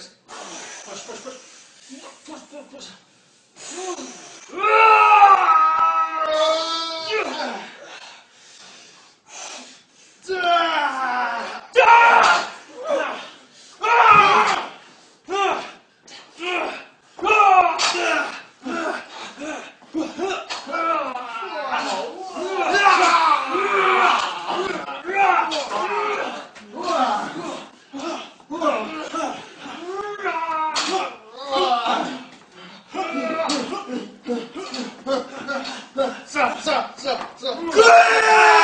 Push, push, push, push. Push, push, push. Oh. 嗯嗯嗯嗯嗯嗯是啊是是是